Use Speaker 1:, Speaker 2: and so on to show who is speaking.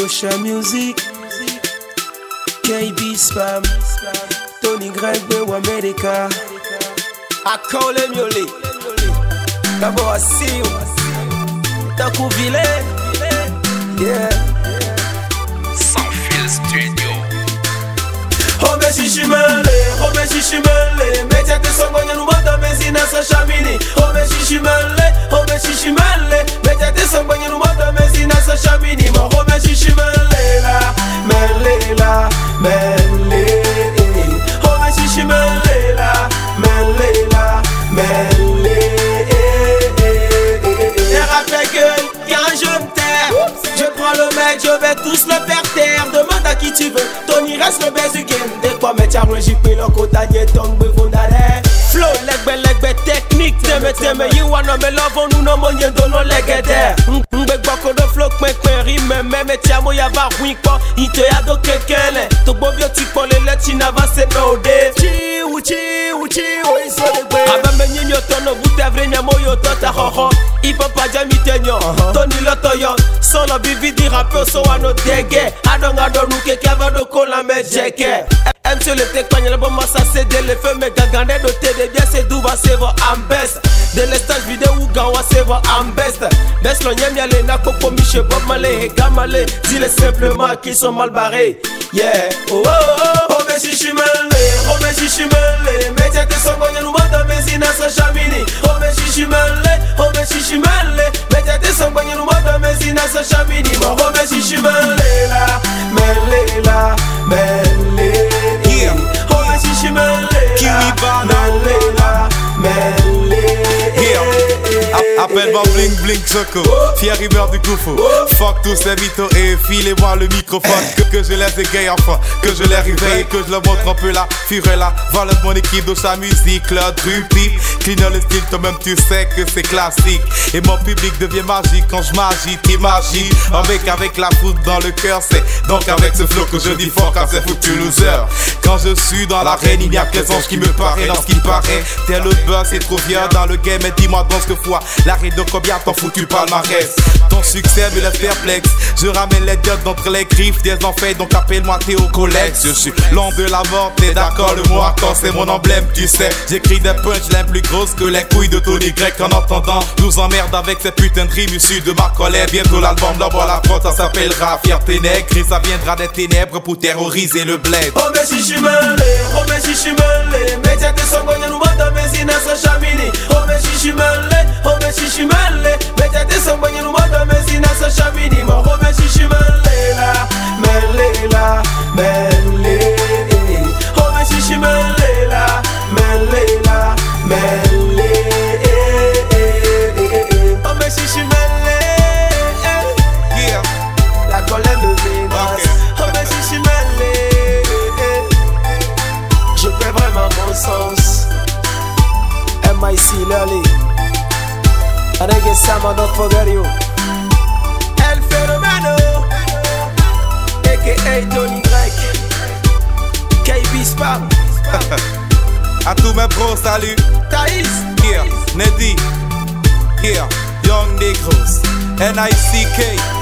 Speaker 1: Ocha Music, KB Spam, Tony Greg de America. I call him Yoli. D'abord, I see you. T'as couvillé. Yeah.
Speaker 2: Sans fil studio.
Speaker 1: Terre. Je prends le mec, je vais tous le faire taire. Demande à qui tu veux, Tony reste le best game. De quoi mettre à j'y pris le be vondale Flow, legbe legbe technique. You wanna me love on nous no monye dono legede Ngbe gboko de flow meme tiamo ya va winkpo into ya do kekele. To gbobio ti pole le ti na va se be ode chi uchi uchi o iso de gbe aba me nyi mi otono bute vre mi amoyo to ta hoho ipo pa jami tenyo to ni loto yo Solo bividi rappe so wano dege Adon adon nuke keva do kola me jeke MC le tek panye le bon massa c'est de le feu me gagande do te de bien c'est douba c'est vo am best De l'estage vidéo ou gawa c'est vo am best Best lo nyem yale na koko miche bob male he gamale Dis-le simplement qu'ils sont mal barrés. Yeah. Oh oh oh Oh me shishi mele Oh me shishi mele Metia te mezina sa shamini Ma oh me shishi
Speaker 3: Bling Bling Choco, fier rumeur du Koufou. Fuck tous ces mythos et filez-moi le microphone. Que, que je les égaye enfin, que je les réveille, que je leur montre un peu la fureur. Voilà mon équipe de sa musique, Claude Rupi. Cleaner le style, toi-même tu sais que c'est classique. Et mon public devient magique quand je magie, t'imagines. Avec, avec la foudre dans le cœur, c'est donc avec ce flow que je dis fuck à ces foutus losers. Quand je suis dans l'arène, il n'y a que les anges qui me paraît dans ce qu'il paraît. Tel le buzz, c'est trop vieux dans le game. Et dis-moi dans ce que fois, de combien t'en foutu palmarès? Ton succès me laisse perplexe. Je ramène les dieux d'entre les griffes des enfers, donc appelle-moi Théo Colex. Je suis l'homme de la mort, t'es d'accord, le mot accord, c'est mon emblème, tu sais. J'écris des punchlines plus grosses que les couilles de Tony Grec en entendant. Nous emmerde avec ces putains de rimes issues de ma colère. Bientôt l'album, la prod, ça s'appellera Fierté Nègre. Et ça viendra des ténèbres pour terroriser le bled.
Speaker 1: Oh me shishimele, oh me shishimele Mecha te songonya numata mezina MIC Lally And I guess Sam, don't forget you
Speaker 3: pros, salut.
Speaker 1: Thaïs
Speaker 3: Yeah, Neddy. Yeah, Young Negroes. N-I-C-K.